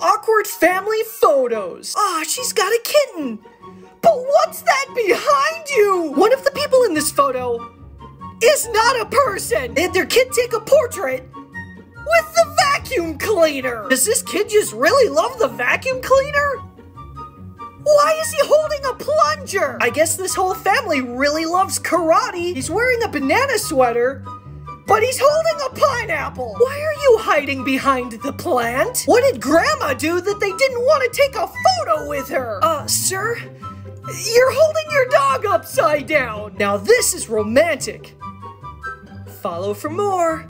awkward family photos. Ah, she's got a kitten. But what's that behind you? One of the people in this photo is not a person. They their kid take a portrait with the vacuum cleaner. Does this kid just really love the vacuum cleaner? Why is he holding a plunger? I guess this whole family really loves karate. He's wearing a banana sweater, but he's holding a pineapple. Why are you hiding behind the plant? What did Grandma do that they didn't want to take a photo with her? Uh, sir? You're holding your dog upside down. Now this is romantic. Follow for more.